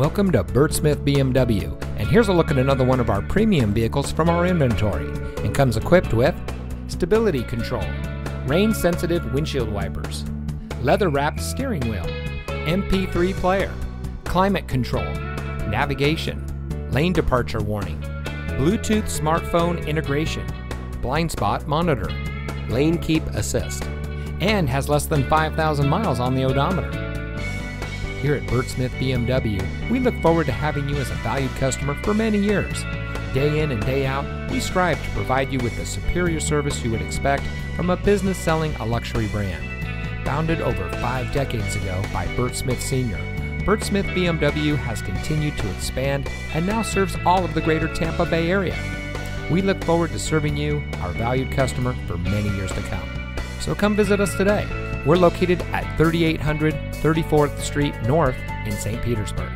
Welcome to Bert Smith BMW, and here's a look at another one of our premium vehicles from our inventory, and comes equipped with stability control, rain sensitive windshield wipers, leather wrapped steering wheel, MP3 player, climate control, navigation, lane departure warning, Bluetooth smartphone integration, blind spot monitor, lane keep assist, and has less than 5,000 miles on the odometer. Here at Bert Smith BMW, we look forward to having you as a valued customer for many years. Day in and day out, we strive to provide you with the superior service you would expect from a business selling a luxury brand. Founded over five decades ago by Bert Smith Sr., Bert Smith BMW has continued to expand and now serves all of the greater Tampa Bay area. We look forward to serving you, our valued customer, for many years to come. So come visit us today. We're located at 3800 34th Street North in St. Petersburg.